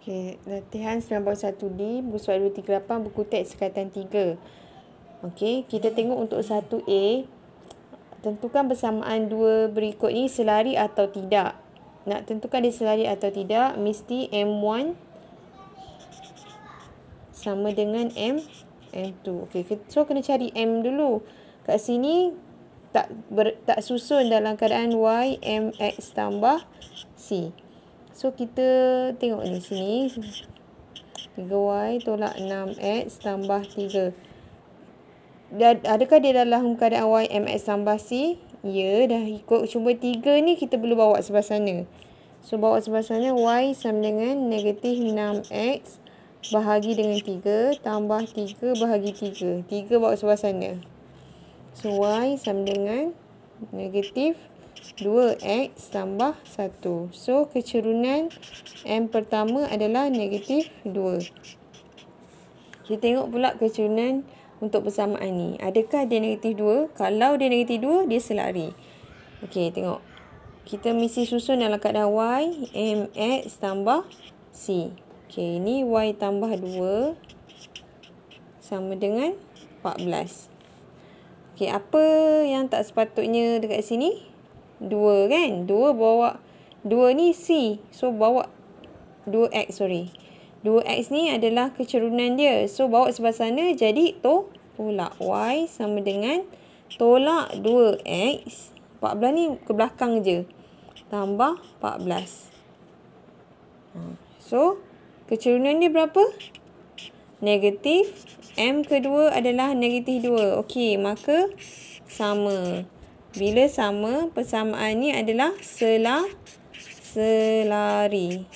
Okey, latihan 91D, buku soal 238, buku teks sekatan 3. Okey, kita tengok untuk 1A. Tentukan bersamaan dua berikut ini selari atau tidak. Nak tentukan dia selari atau tidak, mesti M1 sama dengan M M2. Okey, so kena cari M dulu. Kat sini tak ber, tak susun dalam keadaan Y MX tambah C. So kita tengok ni sini 3y tolak 6x tambah 3. Dan adakah dia dalam keadaan y mx tambah c? Ya, dah ikut cuba 3 ni kita perlu bawa sebelah sana. So bawa sebelah sana y sama dengan negatif 6x bahagi dengan 3 tambah 3 bahagi 3. 3 bawa sebelah sana. So y sama dengan negatif 2x tambah 1. So, kecerunan M pertama adalah negatif 2. Kita tengok pula kecerunan untuk persamaan ni. Adakah dia negatif 2? Kalau dia negatif 2, dia selari. Okey, tengok. Kita mesti susun dalam keadaan Y, MX tambah C. Okey, ini Y tambah 2 sama dengan 14. Okey, apa yang tak sepatutnya dekat sini? 2 kan? 2 bawa 2 ni C. So bawa 2X sorry. 2X ni adalah kecerunan dia. So bawa sebelah sana jadi to tolak Y sama dengan tolak 2X 14 ni ke belakang je. Tambah 14 ha, so kecerunan dia berapa? Negatif. M kedua adalah negatif 2 Okey, maka sama bila sama, persamaan ni adalah selah selari.